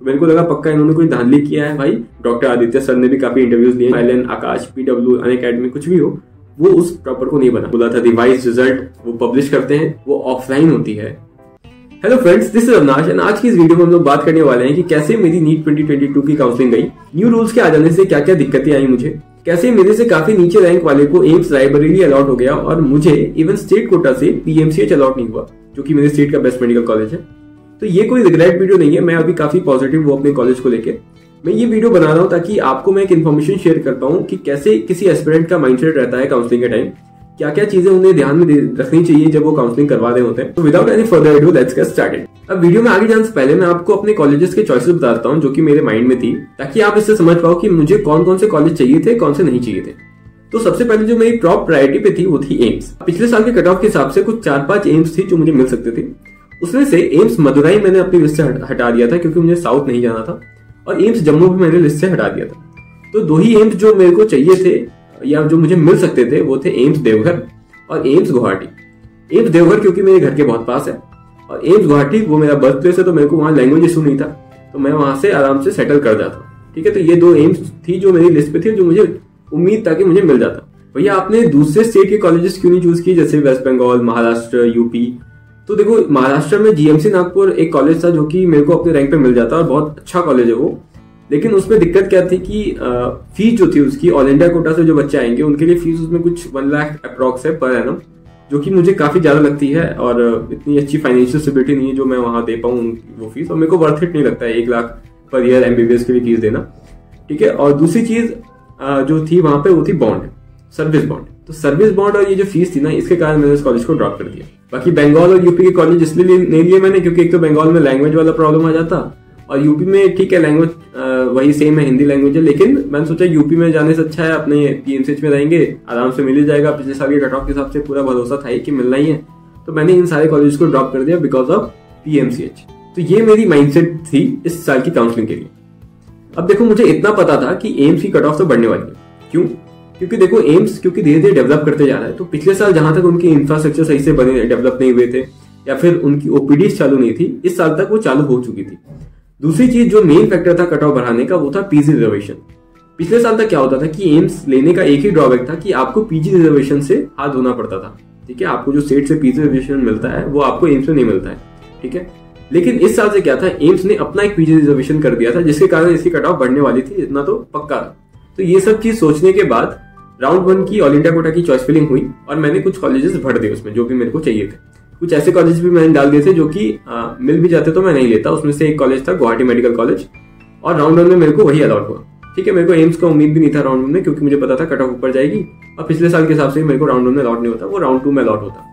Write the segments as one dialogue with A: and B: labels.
A: तो मेरे को लगा पक्का इन्होंने कोई धांधली किया है भाई। डॉक्टर आदित्य सर ने भी काफ़ी इंटरव्यूज़ दिए एल आकाश पीडब्ल्यू अन अकेडमी कुछ भी हो, वो उस प्रॉपर को नहीं बना। बोला था रिवाइज रिज़ल्ट वो पब्लिश करते हैं, वो ऑफलाइन होती है। Hello friends this is Avinash and आज की इस वीडियो में हम लोग बात करने वाले हैं कि कैसे मेरी नीट 2022 की काउंसलिंग गई। न्यू रूल्स के आ जाने से क्या क्या दिक्कतें आई मुझे? कैसे मेरे से काफ़ी नीचे रैंक वाले को एम्स रायबरेली अलॉट हो गया और मुझे इवन स्टेट कोटा से पीएमसीएच अलॉट नहीं हुआ, जो कि मेरे स्टेट का बेस्ट मेडिकल कॉलेज है। तो ये कोई रिग्रेट वीडियो नहीं है, मैं अभी काफ़ी पॉजिटिव हूँ अपने कॉलेज को लेकर मैं ये वीडियो बना रहा हूँ ताकि आपको मैं एक इन्फॉर्मेशन शेयर कर पाऊँ कि कैसे किसी एस्पिरेंट का माइंडसेट रहता है काउंसलिंग के टाइम क्या क्या चीज़ें उन्हें ध्यान में रखनी चाहिए जब वो काउंसलिंग करवा रहे होते हैं। तो without any further do let's get started अब वीडियो में आगे जाने से पहले मैं आपको अपने कॉलेजेस के चॉइसेस बताता हूँ जो कि मेरे माइंड में थी, ताकि आप इससे समझ पाओ कि मुझे कौन कौन से कॉलेज चाहिए थे, कौन से नहीं चाहिए थे। तो सबसे पहले जो मेरी टॉप प्रायोरिटी पे थी, वो थी एम्स पिछले साल के कट ऑफ़ के हिसाब से कुछ चार पाँच एम्स थी जो मुझे मिल सकते थे। उसमें से एम्स मदुराई मैंने अपनी लिस्ट से हटा दिया था क्योंकि मुझे साउथ नहीं जाना था और एम्स जम्मू भी मैंने लिस्ट से हटा दिया था। तो दो ही एम्स जो मेरे को चाहिए थे या जो मुझे मिल सकते थे, वो थे एम्स देवघर और एम्स गुवाहाटी। एम्स देवघर क्योंकि मेरे घर के बहुत पास है और एम्स गुवाहाटी, वो मेरा बर्थ प्लेस है तो मेरे को वहाँ लैंग्वेज इशू नहीं था तो मैं वहाँ से आराम से सेटल कर जाता ठीक है तो ये दो एम्स थी जो मेरी लिस्ट पे थी जो मुझे उम्मीद था कि मुझे मिल जाता। भैया, आपने दूसरे स्टेट के कॉलेजेस क्यों नहीं चूज़ किए? जैसे वेस्ट बंगाल महाराष्ट्र यूपी तो देखो, महाराष्ट्र में जीएमसी नागपुर एक कॉलेज था जो कि मेरे को अपने रैंक पे मिल जाता और बहुत अच्छा कॉलेज है वो। लेकिन उसमें दिक्कत क्या थी कि फ़ीस जो थी उसकी ऑल इंडिया कोटा से जो बच्चे आएँगे, उनके लिए फ़ीस उसमें कुछ वन लाख अप्रॉक्स है पर एनम जो कि मुझे काफ़ी ज़्यादा लगती है और इतनी अच्छी फाइनेंशियल स्टेबिलिटी नहीं है जो मैं वहाँ दे पाऊँ वो फ़ीस और मेरे को वर्थ इट नहीं लगता है एक लाख पर ईयर एमबीबीएस के लिए फ़ीस देना। ठीक है? और दूसरी चीज़ जो थी वहाँ पे वो थी बॉन्ड सर्विस बॉन्ड तो सर्विस बॉन्ड और ये जो फ़ीस थी ना, इसके कारण मैंने इस कॉलेज को ड्रॉप कर दिया। बाकी बंगाल और यूपी के कॉलेज इसलिए नहीं लिए मैंने, क्योंकि एक तो बंगाल में लैंग्वेज वाला प्रॉब्लम आ जाता और यूपी में ठीक है लैंग्वेज वही सेम है हिंदी लैंग्वेज है, लेकिन मैंने सोचा यूपी में जाने से अच्छा है, अपने पीएमसीएच में रहेंगे, आराम से मिल ही जाएगा। पिछले साल के कट ऑफ़ के हिसाब से पूरा भरोसा था कि मिलना ही है। तो मैंने इन सारे कॉलेज को ड्रॉप कर दिया बिकॉज़ ऑफ़ पीएमसीएच तो ये मेरी माइंडसेट थी इस साल की काउंसलिंग के लिए। अब देखो, मुझे इतना पता था कि एम्स की कट ऑफ़ तो बढ़ने वाली है। क्यों? क्योंकि देखो एम्स क्योंकि धीरे धीरे डेवलप करते जा रहा है। तो पिछले साल जहाँ तक उनकी इंफ्रास्ट्रक्चर सही से बने डेवलप नहीं हुए थे, या फिर उनकी ओपीडी चालू नहीं थी, इस साल तक वो चालू हो चुकी थी। दूसरी चीज़ जो मेन फैक्टर था कट ऑफ़ बढ़ाने का, वो था पीजी रिजर्वेशन पिछले साल तक क्या होता था कि एम्स लेने का एक ही ड्रॉबैक था कि आपको पीजी रिजर्वेशन से हाथ धोना पड़ता था। ठीक है, आपको जो स्टेट से पीजी रिजर्वेशन मिलता है, वो आपको एम्स में नहीं मिलता है। ठीक है? लेकिन इस साल से क्या था एम्स ने अपना एक पीजी रिजर्वेशन कर दिया था, जिसके कारण इसकी कट ऑफ़ बढ़ने वाली थी, इतना तो पक्का था। तो ये सब चीज़ सोचने के बाद राउंड वन की ऑल इंडिया कोटा की चॉइस फिलिंग हुई और मैंने कुछ कॉलेजेस भर दिए उसमें, जो भी मेरे को चाहिए थे। कुछ ऐसे कॉलेज भी मैंने डाल दिए थे जो कि मिल भी जाते तो मैं नहीं लेता। उसमें से एक कॉलेज था गुवाहाटी मेडिकल कॉलेज और राउंड वन में मेरे को वही अलॉट हुआ। ठीक है, मेरे को एम्स का उम्मीद भी नहीं था राउंड वन में क्योंकि मुझे पता था कट ऑफ़ ऊपर जाएगी और पिछले साल के हिसाब से मेरे को राउंड वन में अलॉट नहीं होता। वो राउंड टू में अलॉट होता।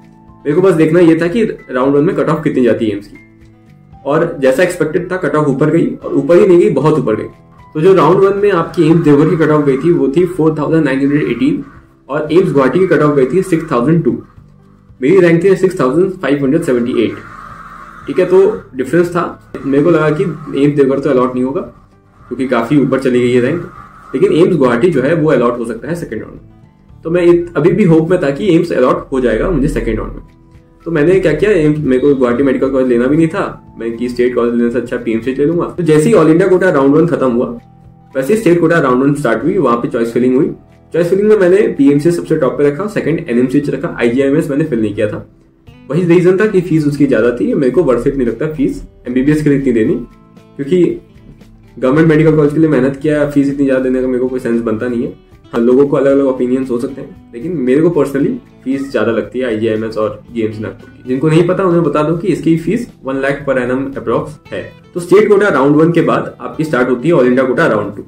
A: मेरे को बस देखना यह था कि राउंड वन में कट ऑफ़ कितनी जाती है एम्स की। और जैसा एक्सपेक्टेड था कट ऑफ़ ऊपर गई और ऊपर ही नहीं गई, बहुत ऊपर गई। तो जो राउंड वन में आपकी एम्स देवघर की कट ऑफ़ गई थी, वो थी four thousand nine hundred eighteen और एम्स गुवाहाटी की कट ऑफ़ गई थी सिक्स थाउज़ेंड टू मेरी रैंक थी six thousand five hundred seventy eight ठीक है तो डिफरेंस था। मेरे को लगा कि एम्स देवघर तो अलॉट नहीं होगा, क्योंकि काफ़ी ऊपर चली गई है रैंक लेकिन एम्स गुवाहाटी जो है, वो अलॉट हो सकता है सेकेंड राउंड में। तो मैं अभी भी होप में था कि एम्स अलॉट हो जाएगा मुझे सेकेंड राउंड में। तो मैंने क्या किया? मेरे को गुवाहाटी मेडिकल कॉलेज लेना भी नहीं था। मैं की स्टेट कॉलेज लेने से अच्छा पीएमसी ले लूँगा। तो जैसे ही all India quota round one खत्म हुआ, वैसे state quota round one start हुई, वहाँ पे चॉइस फिलिंग हुई। चॉइस फिलिंग में मैंने पीएमसी सबसे टॉप पे रखा सेकंड एनएमसी रखा आईजीएमएस मैंने फिल नहीं किया था। वही रीजन था कि फ़ीस उसकी ज़्यादा थी, मेरे को वर्थ इट नहीं लगता फ़ीस एमबीबीएस के लिए इतनी देनी, क्योंकि गवर्नमेंट मेडिकल कॉलेज के लिए मेहनत किया फ़ीस इतनी ज़्यादा देने का मेरे को कोई सेंस बनता नहीं है। हाँ लोगों को अलग अलग ओपिनियंस हो सकते हैं, लेकिन मेरे को पर्सनली फ़ीस ज़्यादा लगती है आईजीएमएस और जीएमसी नागपुर की। जिनको नहीं पता, उन्हें बता दो कि इसकी fees one lakh per annum approx है। तो स्टेट कोटा राउंड वन के बाद आपकी स्टार्ट होती है all India quota round two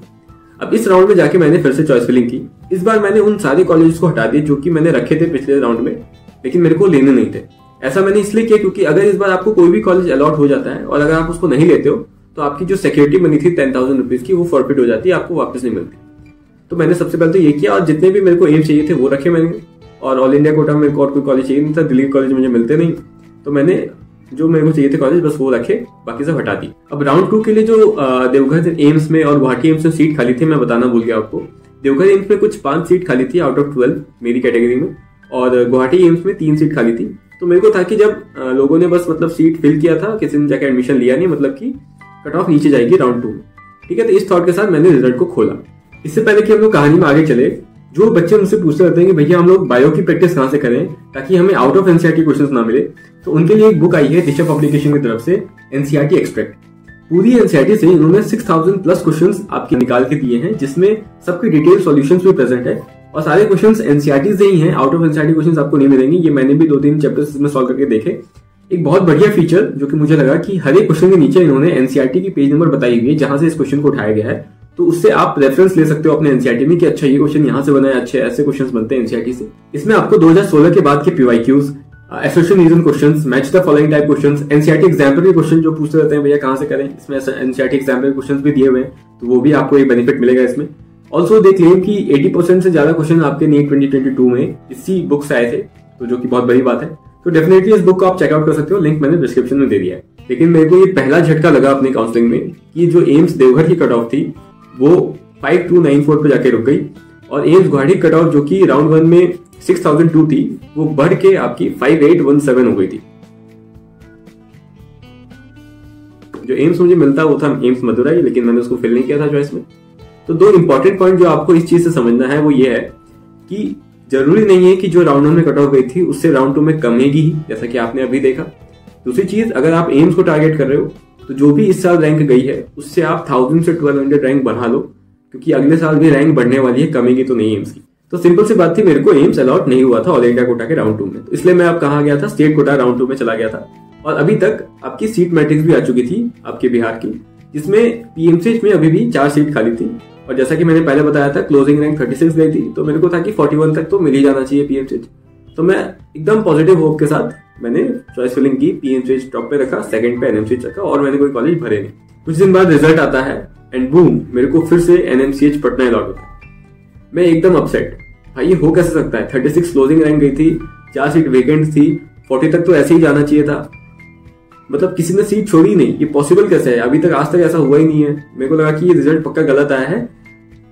A: अब इस राउंड में जाके मैंने फिर से चॉइस फिलिंग की। इस बार मैंने उन सारे कॉलेजेस को हटा दिए जो कि मैंने रखे थे पिछले राउंड में, लेकिन मेरे को लेने नहीं थे। ऐसा मैंने इसलिए किया क्योंकि अगर इस बार आपको कोई भी कॉलेज अलॉट हो जाता है और अगर आप उसको नहीं लेते हो तो आपकी जो सिक्योरिटी बनी थी टेन थाउज़ेंड रुपीज़ की, वो फॉरफिट हो जाती है, आपको वापस नहीं मिलती। तो मैंने सबसे पहले तो ये किया और जितने भी मेरे को एम चाहिए थे वो रखे मैंने। और ऑल इंडिया कोटा में और कोई कॉलेज चाहिए नहीं था दिल्ली कॉलेज मुझे मिलते नहीं। तो मैंने जो मेरे को चाहिए थे कॉलेज बस वो रखे, बाकी सब हटा दी। अब राउंड टू के लिए जो देवघर एम्स में और गुवाहाटी एम्स में सीट खाली थी, मैं बताना भूल गया आपको। देवघर एम्स में कुछ पाँच सीट खाली थी आउट ऑफ़ ट्वेल्व मेरी कैटेगरी में। और गुवाहाटी एम्स में तीन सीट खाली थी। तो मेरे को था कि जब लोगों ने बस मतलब सीट फिल किया था, किसी ने जाकर एडमिशन लिया नहीं मतलब कि कट ऑफ़ नीचे जाएगी राउंड टू में। ठीक है तो इस थॉट के साथ मैंने रिज़ल्ट को खोला। इससे पहले कि हम लोग कहानी में आगे चले, जो बच्चे मुझसे पूछते रहते हैं कि भैया हम लोग बायो की प्रैक्टिस कहाँ से करें ताकि हमें आउट ऑफ़ एनसीआरटी क्वेश्चन ना मिले तो उनके लिए एक बुक आई है दिशा पब्लिकेशन की तरफ़ से एनसीआरटी एक्सट्रैक्ट पूरी एनसीआर से इन्होंने 6000 प्लस क्वेश्चंस आपके निकाल के दिए हैं, जिसमें सबके डिटेल सॉल्यूशंस भी प्रेजेंट है और सारे क्वेश्चंस एनसीआरटी से ही हैं आउट ऑफ़ एनसीआरटी क्वेश्चंस आपको नहीं मिलेंगे, ये मैंने भी दो तीन चैप्टर्स इसमें सॉल्व करके देखे। एक बहुत बढ़िया फीचर जो कि मुझे लगा कि हर एक क्वेश्चन के नीचे इन्होंने एनसीआरटी की पेज नंबर बताई हुई है, जहाँ से इस क्वेश्चन को उठाया गया है। तो उससे आप रेफरेंस ले सकते हो अपने एनसीआरटी में कि अच्छा ये क्वेश्चन यहाँ से बना है अच्छे, ऐसे क्वेश्चन बनते हैं एनसीआरटी से। इसमें आपको 2016 के बाद के PYQs association reason questions match the following type questions NCERT example के क्वेश्चन जो पूछते रहते हैं, भैया कहाँ से करें? इसमें एनसीआरटी एग्ज़ाम्पल के क्वेश्चन भी दिए हुए हैं तो वो भी आपको एक बेनिफिट मिलेगा इसमें। ऑल्सो दे क्लेम कि 80 परसेंट से ज़्यादा क्वेश्चन आपके नीट 2022 में इसी बुक से आए थे तो जो कि बहुत बड़ी बात है। तो डेफिनेटली इस बुक को आप चेकआउट कर सकते हो लिंक मैंने डिस्क्रिप्शन में दे दिया है। लेकिन मेरे को ये पहला झटका लगा अपने काउंसलिंग में कि जो एम्स देवघर की कट ऑफ़ थी वो फाइव टू नाइन फोर पे जाके रुक गई। और एम्स गुवाहाटी कट ऑफ़ जो कि राउंड वन में सिक्स थाउज़ेंड टू थी, वो बढ़ के आपकी फाइव एट वन सेवन हो गई थी। जो एम्स मुझे मिलता वो था एम्स मदुराई लेकिन मैंने उसको फिल नहीं किया था चॉइस में। तो दो इंपॉर्टेंट पॉइंट जो आपको इस चीज़ से समझना है, वो ये है कि ज़रूरी नहीं है कि जो राउंड वन में कट ऑफ़ गई थी, उससे राउंड टू में कमेगी ही, जैसा कि आपने अभी देखा। दूसरी चीज़, अगर आप एम्स को टारगेट कर रहे हो तो जो भी इस साल रैंक गई है, उससे आप थाउज़ेंड से ट्वेल्व हंड्रेड रैंक बढ़ा लो, क्योंकि अगले साल भी रैंक बढ़ने वाली है, कमेगी तो नहीं एम्स की। तो सिंपल सी बात थी, मेरे को एम्स अलॉट नहीं हुआ था ऑल इंडिया कोटा के राउंड टू में। तो इसलिए मैं अब कहा गया था स्टेट कोटा राउंड टू में चला गया था। और अभी तक आपकी सीट मैट्रिक्स भी आ चुकी थी, आपके बिहार की, जिसमें पीएमसीएच में अभी भी चार सीट खाली थी। और जैसा कि मैंने पहले बताया था क्लोजिंग रैंक 36 गई थी तो मेरे को था कि 41 तक तो मिल ही जाना चाहिए पीएमसीएच तो मैं एकदम पॉजिटिव होप के साथ मैंने चॉइस फिलिंग की पीएमसीएच टॉप पे रखा सेकंड पे एनएमसीएच रखा और मैंने कोई कॉलेज भरे नहीं। कुछ दिन बाद रिज़ल्ट आता है एंड बूम मेरे को फिर से एनएमसीएच पटना अलॉट होता है। मैं एकदम अपसेट भाई, ये हो कैसे सकता है? 36 क्लोजिंग रैंक गई थी, चार सीट वेकेंट थी 40 तक तो ऐसे ही जाना चाहिए था। मतलब किसी ने सीट छोड़ी नहीं, ये पॉसिबल कैसे है? अभी तक आज तक ऐसा हुआ ही नहीं है। मेरे को लगा कि ये रिज़ल्ट पक्का गलत आया है।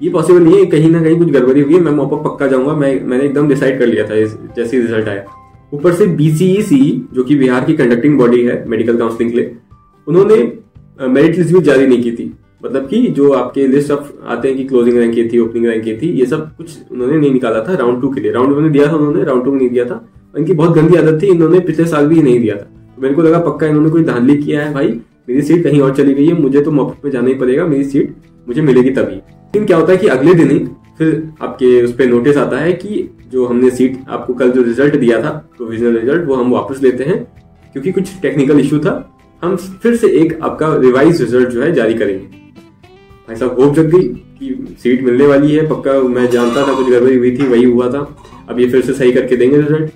A: ये पॉसिबल नहीं है, कहीं ना कहीं कुछ गड़बड़ी हुई है, मैं मॉपअप पक्का जाऊँगा, मैं, मैंने एकदम डिसाइड कर लिया था जैसे ही रिज़ल्ट आया। ऊपर से बीसीईसी जो कि बिहार की कंडक्टिंग बॉडी है मेडिकल काउंसलिंग के लिए, उन्होंने मेरिट लिस्ट भी जारी नहीं की थी। मतलब कि जो आपके लिस्ट ऑफ़ आते हैं कि क्लोजिंग रैंक की थी ओपनिंग रैंक की थी, ये सब कुछ उन्होंने नहीं निकाला था राउंड टू के लिए। राउंड वन में दिया था उन्होंने राउंड टू में नहीं दिया था। इनकी बहुत गंदी आदत थी, इन्होंने पिछले साल भी नहीं दिया था। तो मेरे को लगा पक्का इन्होंने कोई धांधली किया है, भाई, मेरी सीट कहीं और चली गई है, मुझे तो मॉपअप में जाना ही पड़ेगा, मेरी सीट मुझे मिलेगी तभी। लेकिन क्या होता है कि अगले दिन ही फिर आपके उस पर नोटिस आता है कि जो हमने सीट आपको कल जो रिज़ल्ट दिया था प्रोविजनल रिज़ल्ट वो हम वापस लेते हैं, क्योंकि कुछ टेक्निकल इशू था। हम फिर से एक आपका रिवाइज रिज़ल्ट जो है जारी करेंगे। भाई साहब होप जग गई कि सीट मिलने वाली है, पक्का मैं जानता था, कुछ गड़बड़ी हुई थी, वही हुआ था। अब ये फिर से सही करके देंगे रिज़ल्ट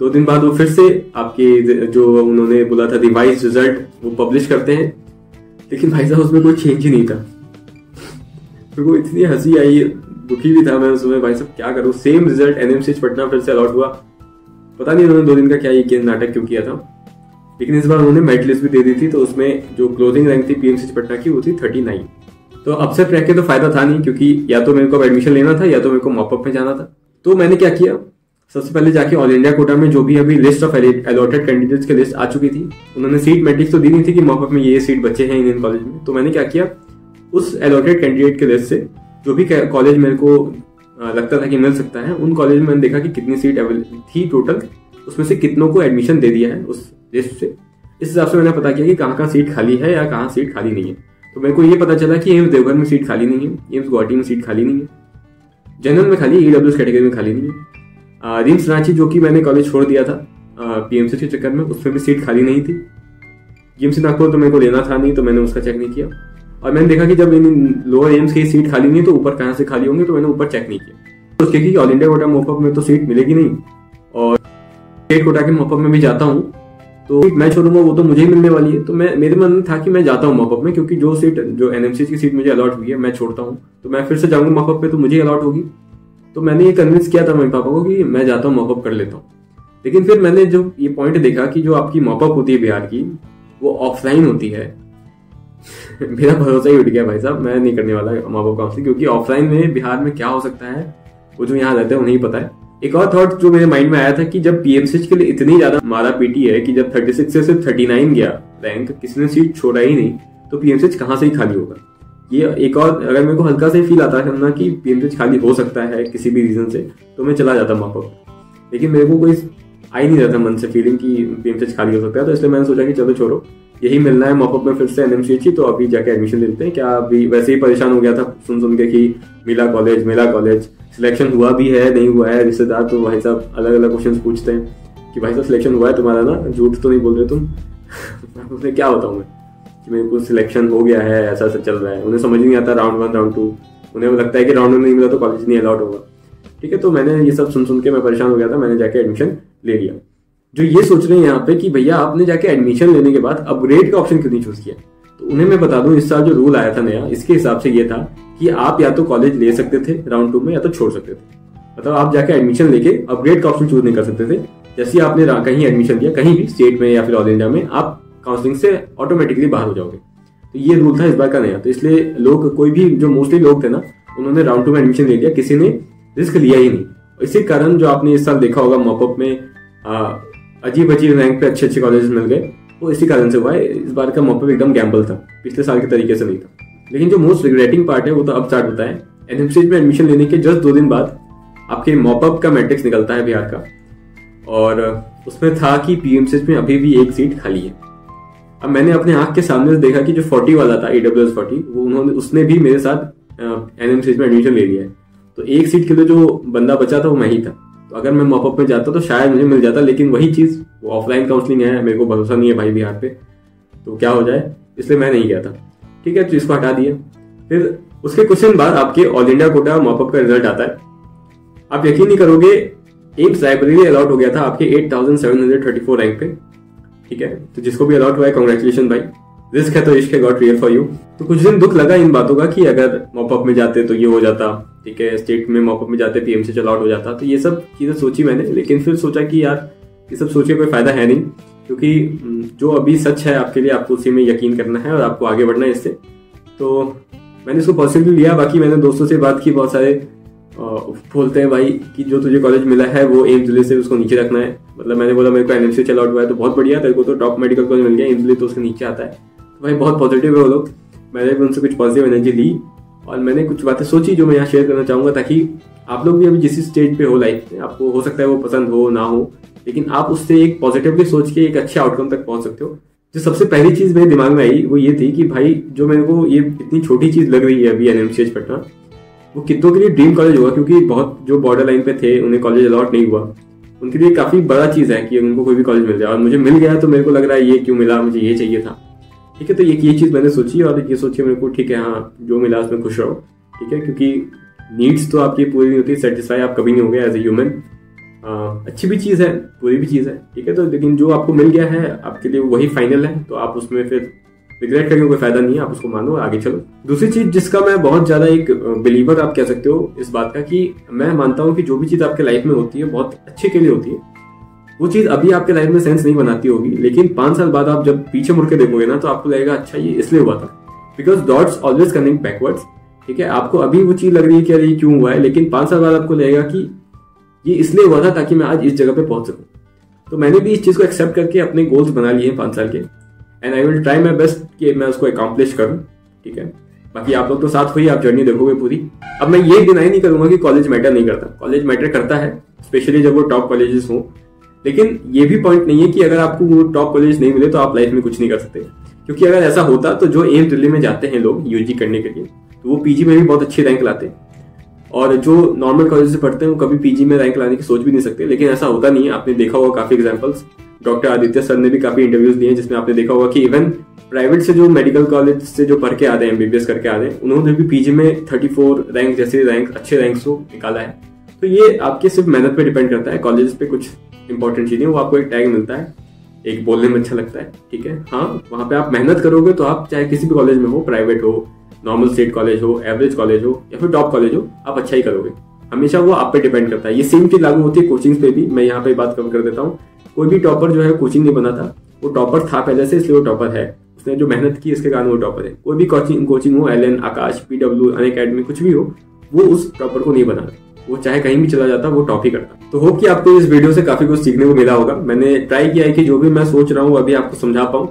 A: दो दिन बाद वो फिर से आपके जो उन्होंने बोला था रिवाइज रिज़ल्ट वो पब्लिश करते हैं। लेकिन भाई साहब, उसमें कोई चेंज ही नहीं था। मेरे को इतनी हँसी आई, दुखी भी था मैं उस समय, भाई सब क्या करूँ? सेम रिज़ल्ट एनएमसीएच पटना फिर से अलॉट हुआ। पता नहीं उन्होंने दो दिन का क्या ये नाटक क्यों किया था। लेकिन इस बार उन्होंने मेरिट लिस्ट भी दे दी थी तो उसमें जो क्लोजिंग रैंक थी पीएमसीएच पटना की, वो थी थर्टी नाइन तो अपसेट रह के तो फ़ायदा था नहीं, क्योंकि या तो मेरे को एडमिशन लेना था, या तो मेरे को मॉपअप में जाना था। तो मैंने क्या किया? सबसे पहले जाके ऑल इंडिया कोटा में जो भी अभी लिस्ट ऑफ़ अलॉटेड कैंडिडेट्स की लिस्ट आ चुकी थी, उन्होंने सीट मैट्रिक्स तो दी नहीं थी कि मॉपअप में ये सीट बचे हैं इंडियन कॉलेज में। तो मैंने क्या किया? उस अलॉटेड कैंडिडेट के लिस्ट से, जो भी कॉलेज मेरे को लगता था कि मिल सकता है, उन कॉलेज में मैंने देखा कि कितनी सीट अवेलेबल थी टोटल उसमें से कितनों को एडमिशन दे दिया है उस लिस्ट से। इस हिसाब से मैंने पता किया कि कहाँ कहाँ सीट खाली है या कहाँ सीट खाली नहीं है। तो मेरे को ये पता चला कि एम्स देवघर में सीट खाली नहीं है, एम्स गुवाहाटी में सीट खाली नहीं है। जनरल में खाली ईडब्ल्यू कैटेगरी में खाली नहीं है। रिम्स रांची जो कि मैंने कॉलेज छोड़ दिया था पीएमसी के चक्कर में, उसमें भी सीट खाली नहीं थी। जीएमसी नागपुर तो मेरे को लेना था नहीं तो मैंने उसका चेक नहीं किया। और मैंने देखा कि जब इन लोअर एम्स की सीट खाली नहीं है तो ऊपर कहाँ से खाली होंगे तो मैंने ऊपर चेक नहीं किया। उसके कि ऑल इंडिया कोटा मोपअप में तो सीट मिलेगी नहीं। और स्टेट कोटा के मोपअप में भी जाता हूँ तो मैं छोड़ूँगा, वो तो मुझे ही मिलने वाली है। तो मैं, मेरे मन में था कि मैं जाता हूँ मॉपअप में, क्योंकि जो सीट जो एनएमसी की सीट मुझे अलॉट हुई है, मैं छोड़ता हूँ। तो मैं फिर से जाऊँगा मॉपअप पे तो मुझे अलॉट होगी। तो मैंने ये कन्विंस किया था मम्मी पापा को कि मैं जाता हूँ मॉपअप कर लेता हूँ। लेकिन फिर मैंने जो ये पॉइंट देखा कि जो आपकी मॉपअप होती है बिहार की, वो ऑफलाइन होती है। मेरा भरोसा ही उठ गया भाई साहब, मैं नहीं करने वाला मॉपअप काउंसलिंग क्योंकि ऑफलाइन में, बिहार में क्या हो सकता है? वो जो यहाँ रहते हैं, उन्हें पता है। एक और थॉट जो मेरे माइंड में आया था कि जब पीएमसीएच के लिए इतनी ज़्यादा मारा पीटी है कि जब 36 से सिर्फ़ 39 गया रैंक किसी ने सीट छोड़ा ही नहीं तो पीएमसीएच कहाँ से ही खाली होगा? ये एक और, अगर मेरे को हल्का से फील आता है ना कि पीएमसीएच खाली हो सकता है किसी भी रीजन से तो मैं चला जाता मापक लेकिन मेरे को कोई आ ही नहीं रहा था मन से फीलिंग कि पीएमसीएच खाली हो सकता है तो इसलिए मैंने सोचा कि चलो छोड़ो। यही मिलना है मॉपअप में फिर से एनएमसीएच ही तो अभी जाके एडमिशन ले लेते हैं। क्या अभी वैसे ही परेशान हो गया था सुन सुन के कि मिला कॉलेज मिला कॉलेज सिलेक्शन हुआ भी है, नहीं हुआ है रिश्तेदार तो भाई साहब अलग अलग क्वेश्चन पूछते हैं कि भाई साहब सिलेक्शन हुआ है तुम्हारा ना? झूठ तो नहीं बोल रहे तुम? उन्हें क्या बताऊँ मैं? कि मेरे को सिलेक्शन हो गया है, ऐसा ऐसा चल रहा है। उन्हें समझ नहीं आता राउंड वन राउंड टू उन्हें लगता है कि राउंड वन नहीं मिला तो कॉलेज नहीं अलाउड होगा। ठीक है तो मैंने ये सब सुन सुन के मैं परेशान हो गया था, मैंने जाके एडमिशन ले लिया। जो ये सोच रहे हैं यहाँ पे कि भैया आपने जाके एडमिशन लेने के बाद अपग्रेड का ऑप्शन क्यों नहीं चूज़ किया? तो उन्हें मैं बता दूँ, इस साल जो रूल आया था नया, इसके हिसाब से ये था कि आप या तो कॉलेज ले सकते थे राउंड टू में या तो छोड़ सकते थे। मतलब आप जाके एडमिशन लेके अपग्रेड का ऑप्शन चूज़ नहीं कर सकते थे। जैसे आपने कहीं एडमिशन लिया, कहीं भी स्टेट में या फिर ऑल इंडिया में, आप काउंसलिंग से ऑटोमेटिकली बाहर हो जाओगे। तो ये रूल था इस बार का नया। तो इसलिए लोग, कोई भी जो मोस्टली लोग थे ना, उन्होंने राउंड टू में एडमिशन ले लिया, किसी ने रिस्क लिया ही नहीं। इसी कारण जो आपने इस साल देखा होगा मॉपअप में अजीब अजीब रैंक पे अच्छे अच्छे कॉलेज मिल गए। वो इसी कारण से हुआ है। इस बार का मॉपअप एकदम गैम्बल था। पिछले साल के तरीके से नहीं था। लेकिन जो मोस्ट रिग्रेटिंग पार्ट है, वो तो अब स्टार्ट होता है। एनएमसीएच में एडमिशन लेने के जस्ट दो दिन बाद आपके मॉपअप का मैट्रिक्स निकलता है बिहार का। और, उसमें था कि पीएमसीएच में अभी भी एक सीट खाली है। अब मैंने अपने आँख के सामने से देखा कि जो फोर्टी वाला था ईडब्ल्यू एस फोर्टी वो उन्होंने, उसने भी मेरे साथ एनएमसीएच में एडमिशन ले लिया है। तो एक सीट के लिए जो बंदा बचा था, वो मैं ही था। तो अगर मैं मॉपअप में जाता तो शायद मुझे मिल जाता, लेकिन वही चीज़, वो ऑफलाइन काउंसलिंग है, मेरे को भरोसा नहीं है भाई बिहार पे। तो क्या हो जाए? इसलिए मैं नहीं गया था। ठीक है तो इसको हटा दिया फिर उसके कुछ दिन बाद आपके all India quota mop up का रिज़ल्ट आता है। आप यकीन नहीं करोगे एम्स लाइब्रेरी अलाउट हो गया था आपके eight thousand seven hundred thirty four rank पे। ठीक है तो जिसको भी अलाउट हुआ है कॉन्ग्रेचुलेशन भाई। रिस्क है तो इश्क है गॉट रियल फॉर यू तो कुछ दिन दुख लगा इन बातों का कि अगर मॉपअप में जाते तो ये हो जाता, ठीक है स्टेट में मॉपअप में जाते पीएम से चल आउट हो जाता। तो ये सब चीज़ें सोची मैंने, लेकिन फिर सोचा कि यार, ये सब सोचे कोई फ़ायदा है नहीं, क्योंकि जो अभी सच है आपके लिए, आपको उसी में यकीन करना है और आपको आगे बढ़ना है इससे। तो मैंने इसको पॉजिटिवली लिया, बाकी मैंने दोस्तों से बात की, बहुत सारे बोलते हैं भाई कि जो तुझे कॉलेज मिला है, वो एम्स ज़िले से उसको नीचे रखना है। मतलब मैंने बोला, मेरे को एनएमसी चल आउट हुआ है तो बहुत बढ़िया, तेरे को तो टॉप मेडिकल कॉलेज मिल गया एम्स ज़िले तो उसके नीचे आता है। तो भाई, बहुत पॉजिटिव है वो लोग। मैंने भी उनसे कुछ पॉजिटिव एनर्जी ली और मैंने कुछ बातें सोची जो मैं यहाँ शेयर करना चाहूँगा ताकि आप लोग भी अभी जिस स्टेज पे हो लाइफ में, आपको हो सकता है वो पसंद हो, ना हो, लेकिन आप उससे एक पॉजिटिवली सोच के एक अच्छे आउटकम तक पहुँच सकते हो। जो सबसे पहली चीज़ मेरे दिमाग में आई, वो ये थी कि भाई, जो मेरे को ये इतनी छोटी चीज़ लग रही है अभी एनएमसीएच पटना वो कितनों के लिए ड्रीम कॉलेज होगा क्योंकि बहुत जो बॉर्डर लाइन पे थे, उन्हें कॉलेज अलॉट नहीं हुआ। उनके लिए काफ़ी बड़ा चीज़ है कि उनको कोई भी कॉलेज मिल जाए। और मुझे मिल गया तो मेरे को लग रहा है ये क्यों मिला, मुझे ये चाहिए था। ठीक है तो ये ये चीज़ मैंने सोची और ये सोची मेरे को, ठीक है हाँ जो मिला उसमें खुश रहो, ठीक है, क्योंकि नीड्स तो आपकी पूरी नहीं होती सेटिस्फाई आप कभी नहीं हो गए एज ए ह्यूमन अच्छी भी चीज़ है पूरी भी चीज़ है, ठीक है तो लेकिन जो आपको मिल गया है, आपके लिए वही फाइनल है तो आप उसमें फिर रिग्रेट करके कोई फ़ायदा नहीं है, आप उसको मानो आगे चलो। दूसरी चीज़ जिसका मैं बहुत ज़्यादा एक बिलीवर आप कह सकते हो इस बात का कि मैं मानता हूँ कि जो भी चीज़ आपके लाइफ में होती है, बहुत अच्छे के लिए होती है वो चीज़ अभी आपके लाइफ में सेंस नहीं बनाती होगी, लेकिन पाँच साल बाद आप जब पीछे मुड़ के देखोगे ना तो आपको लगेगा अच्छा ये इसलिए हुआ था. Because dots always connect backwards ठीक है? आपको अभी वो चीज़ लग रही है कि अरे, ये क्यों हुआ है? लेकिन पाँच साल बाद आपको लगेगा कि ये इसलिए हुआ था ताकि मैं आज इस जगह पे पहुँच सकूँ। तो मैंने भी इस चीज़ को एक्सेप्ट करके अपने गोल्स बना लिए हैं पाँच साल के। And I will try my best कि मैं उसको अकॉम्प्लिश करूँ, ठीक है? बाकी आप लोग तो साथ हुई आप जर्नी देखोगे पूरी। अब मैं ये डिनाई नहीं करूँगा कि कॉलेज मैटर नहीं करता। कॉलेज मैटर करता है स्पेशली जब वो टॉप कॉलेजेस हों। लेकिन ये भी पॉइंट नहीं है कि अगर आपको वो टॉप कॉलेज नहीं मिले तो आप लाइफ में कुछ नहीं कर सकते। क्योंकि अगर ऐसा होता तो जो एम्स दिल्ली में जाते हैं लोग यूजी करने के लिए तो वो पीजी में भी बहुत अच्छे रैंक लाते। हैं और जो नॉर्मल कॉलेज से पढ़ते हैं, वो कभी पीजी में रैंक लाने की सोच भी नहीं सकते, लेकिन ऐसा होता नहीं है। आपने देखा होगा काफ़ी एग्जाम्पल्स डॉक्टर आदित्य सर ने भी काफ़ी इंटरव्यूज़ दिए जिसमें आपने देखा होगा कि इवन प्राइवेट से जो मेडिकल कॉलेज से जो पढ़ के आ रहे हैं एमबीबीएस करके आ रहे हैं, उन्होंने भी पीजी में थर्टी फोर रैंक जैसे रैंक अच्छे रैंक को निकाला है। तो ये आपके सिर्फ़ मेहनत पे डिपेंड करता है कॉलेज पे कुछ इंपॉर्टेंट चीज़ें वो आपको एक टैग मिलता है, एक बोलने में अच्छा लगता है, ठीक है? हाँ वहाँ पे आप मेहनत करोगे तो आप चाहे किसी भी कॉलेज में हो प्राइवेट हो नॉर्मल स्टेट कॉलेज हो एवरेज कॉलेज हो, या फिर टॉप कॉलेज हो, आप अच्छा ही करोगे। हमेशा वो आप पे डिपेंड करता है। ये सेम चीज़ लागू होती है कोचिंग पे भी। मैं यहाँ पे बात कम कर देता हूँ। कोई भी टॉपर जो है कोचिंग नहीं बना था। वो टॉपर था पहले से, इसलिए वो टॉपर है। उसने जो मेहनत की, इसके कारण वो टॉपर है। कोई भी कोचिंग कोचिंग हो एल आकाश पीडब्ल्यू अन अकेडमी कुछ भी हो, वो उस टॉपर को नहीं बना वो चाहे कहीं भी चला जाता, वो टॉप ही करता। तो होप कि आपको इस वीडियो से काफ़ी कुछ सीखने को मिला होगा। मैंने ट्राई किया है कि जो भी मैं सोच रहा हूँ, अभी आपको समझा पाऊँ,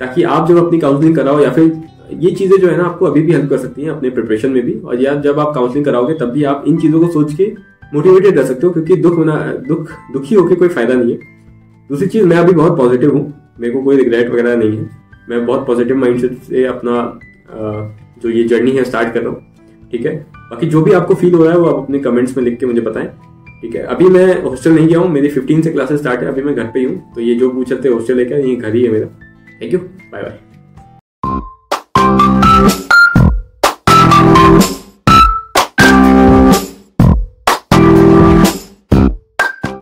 A: ताकि आप जब अपनी काउंसलिंग कराओ या फिर ये चीज़ें जो है ना, आपको अभी भी हेल्प कर सकती हैं अपने प्रिपरेशन में भी। और या जब आप काउंसलिंग कराओगे, तब भी आप इन चीज़ों को सोच के मोटिवेटेड रह सकते हो, क्योंकि दुख होना, दुख, दुखी होकर कोई फ़ायदा नहीं है। दूसरी चीज़, मैं अभी बहुत पॉजिटिव हूँ। मेरे को कोई रिग्रेट वगैरह नहीं है। मैं बहुत पॉजिटिव माइंडसेट से अपना जो ये जर्नी है स्टार्ट कर रहा हूँ। ठीक है? बाकी जो भी आपको फील हो रहा है, वो आप अपने कमेंट्स में लिख के मुझे बताएँ, ठीक है? अभी मैं हॉस्टल नहीं गया हूँ, मेरी फिफ्टीन से क्लासेस स्टार्ट है, अभी मैं घर पे ही हूँ तो ये जो पूछ रहे थे हॉस्टल लेकर ये घर ही है मेरा। Thank you bye bye